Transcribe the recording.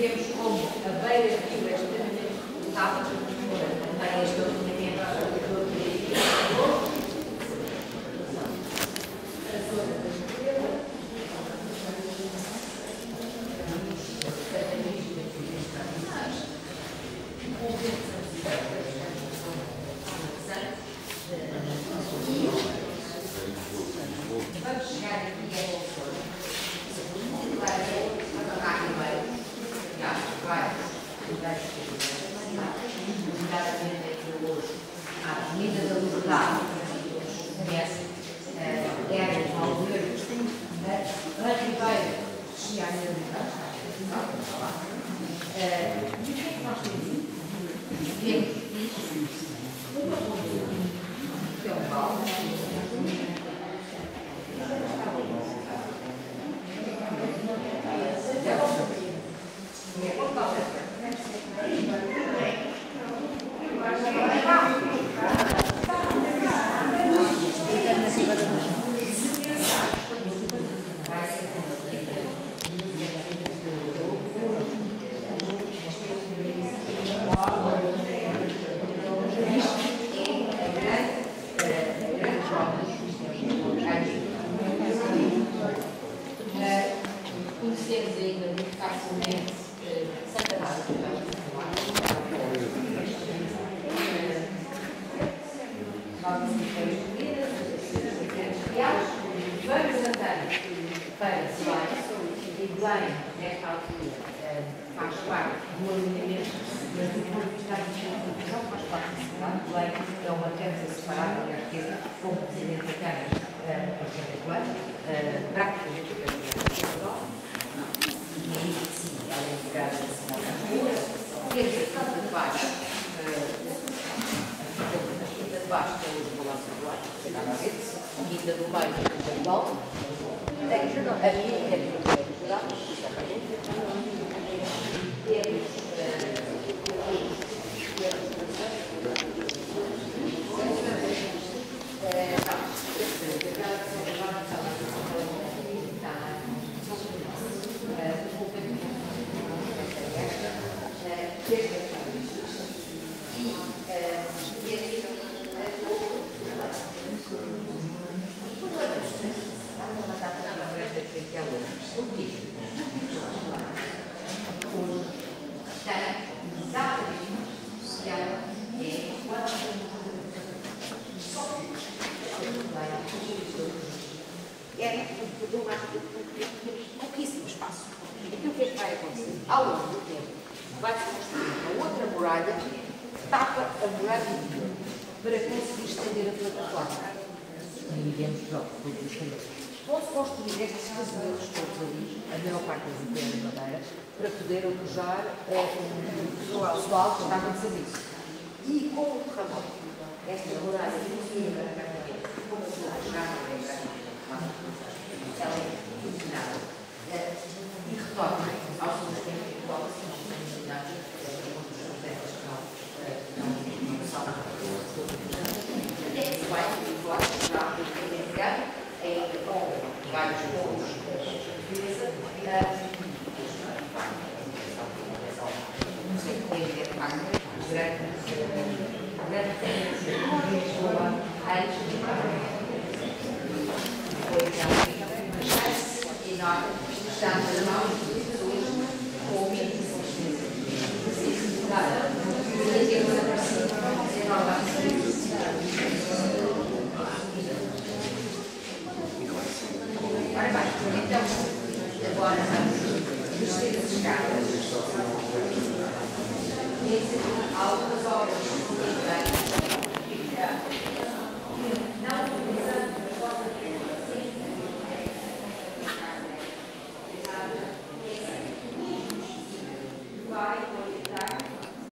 Vemos como a beira do rio é extremamente confortável, também este ordenamento do rio. A zona da estrela, Vamos chegar aqui a Bolsonaro. Vai a Ribeiro. Já, vai. Nomeadamente aqui hoje, a Avenida da Liberdade, que conhece, era de Valverde, a Ribeiro, chegar a Liberdade. E o que é que nós temos? Temos vamos andando para Belém, e Belém, parte do alinhamento, mas do ponto de vista administrativo não faz parte da cidade. Belém é uma Câmara separada, aliás, que como Presidente da Câmara, eh, por exemplo, eh, praticamente a Câmara e aí, sim, ela é integrada na cidade da rua, quer dizer, tanto de baixo, quinta de baixo, que é hoje o balanço do ar, que tem nada a ver, quinta do meio, quinta do alto, a minha é é um mais pouquíssimo espaço. Então o que é que vai acontecer? Ao longo do tempo, vai-se construir uma outra muralha tapa a muralha para conseguir estender a plataforma. E vivemos todos os. Vão-se construir estes casinhos todos ali, a maior parte das empresas de madeira, para poder alojar o pessoal que estava de serviço. E com o terremoto, esta muralha funciona como já não é ela é funcionada e retorna igual já diferenciado com vários pontos de defesa não sei como é que é facto grande tendência de Lisboa antes de e nós estamos nas mãos Deze is een oude zorg.